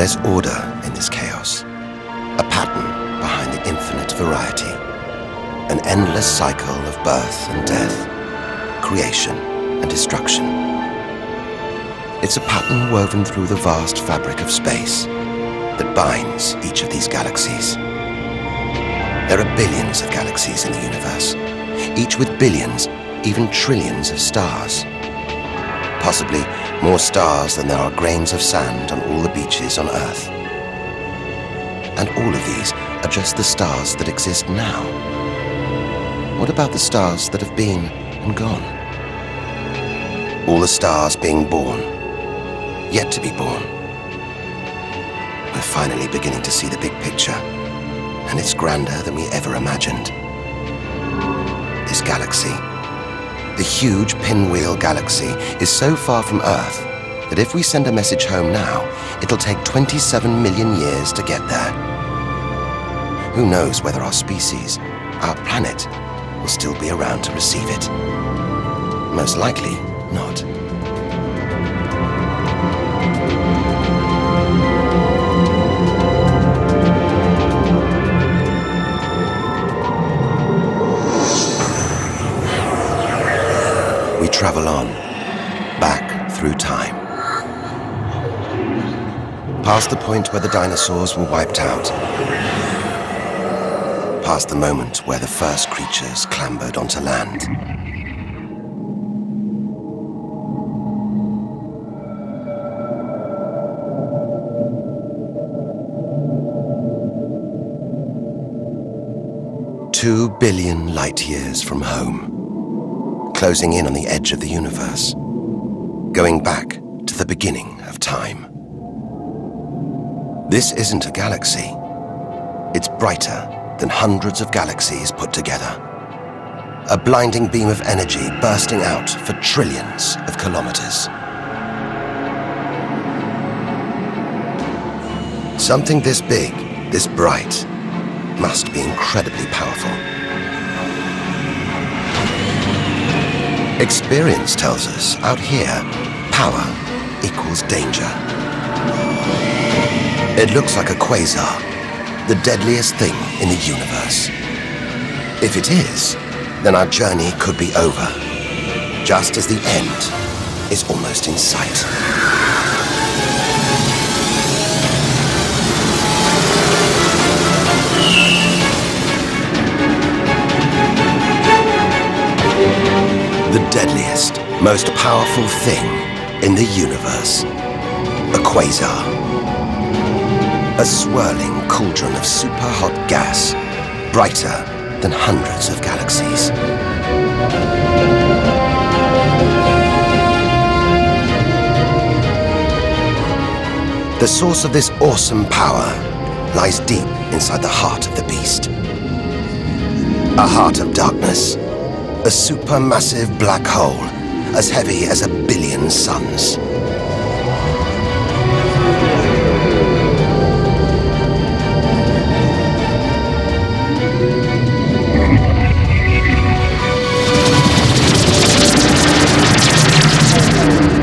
There's order in this chaos, a pattern behind the infinite variety, an endless cycle of birth and death, creation and destruction. It's a pattern woven through the vast fabric of space that binds each of these galaxies. There are billions of galaxies in the universe, each with billions, even trillions of stars. Possibly more stars than there are grains of sand on all the beaches on Earth. And all of these are just the stars that exist now. What about the stars that have been and gone? All the stars being born, yet to be born. We're finally beginning to see the big picture, and it's grander than we ever imagined. This galaxy the huge Pinwheel galaxy is so far from Earth that if we send a message home now, it'll take 27 million years to get there. Who knows whether our species, our planet, will still be around to receive it? Most likely travel on, back through time. Past the point where the dinosaurs were wiped out. Past the moment where the first creatures clambered onto land. Two billion light years from home closing in on the edge of the universe, going back to the beginning of time. This isn't a galaxy. It's brighter than hundreds of galaxies put together. A blinding beam of energy bursting out for trillions of kilometers. Something this big, this bright, must be incredibly powerful. Experience tells us, out here, power equals danger. It looks like a quasar, the deadliest thing in the universe. If it is, then our journey could be over, just as the end is almost in sight. Deadliest, most powerful thing in the universe. A quasar. A swirling cauldron of super hot gas, brighter than hundreds of galaxies. The source of this awesome power lies deep inside the heart of the beast. A heart of darkness a supermassive black hole, as heavy as a billion suns.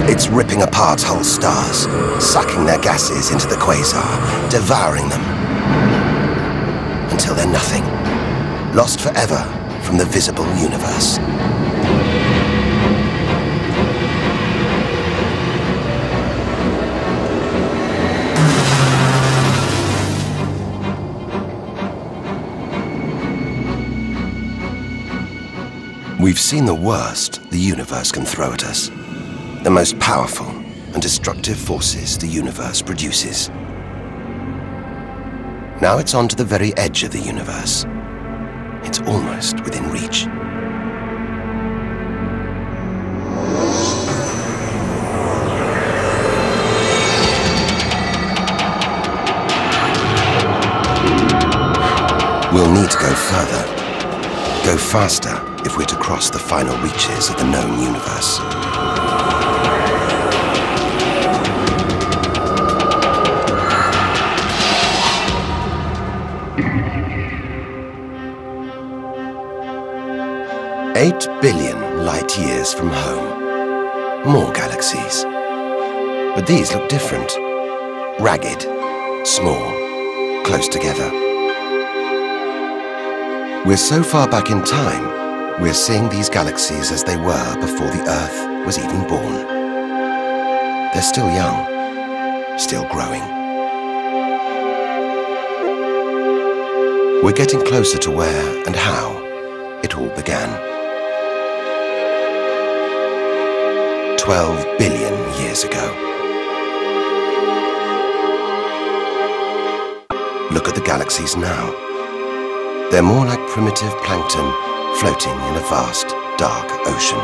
It's ripping apart whole stars, sucking their gases into the quasar, devouring them. Until they're nothing. Lost forever from the visible universe. We've seen the worst the universe can throw at us. The most powerful and destructive forces the universe produces. Now it's on to the very edge of the universe. It's almost within reach. We'll need to go further. Go faster if we're to cross the final reaches of the known universe. From home. More galaxies. But these look different. Ragged, small, close together. We're so far back in time, we're seeing these galaxies as they were before the Earth was even born. They're still young, still growing. We're getting closer to where and how it all began. 12 billion years ago. Look at the galaxies now. They're more like primitive plankton floating in a vast, dark ocean.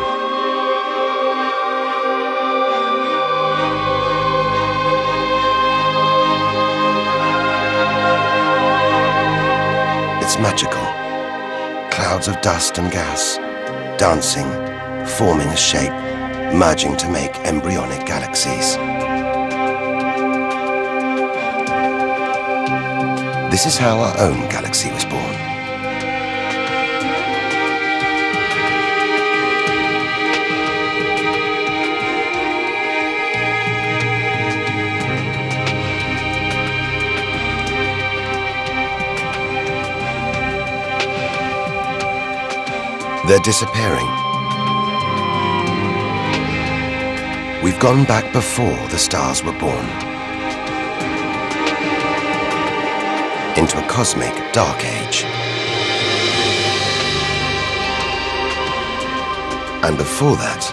It's magical. Clouds of dust and gas, dancing, forming a shape, merging to make embryonic galaxies. This is how our own galaxy was born. They're disappearing. We've gone back before the stars were born. into a cosmic dark age. And before that,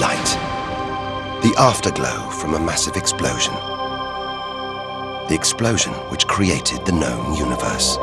light. The afterglow from a massive explosion. The explosion which created the known universe.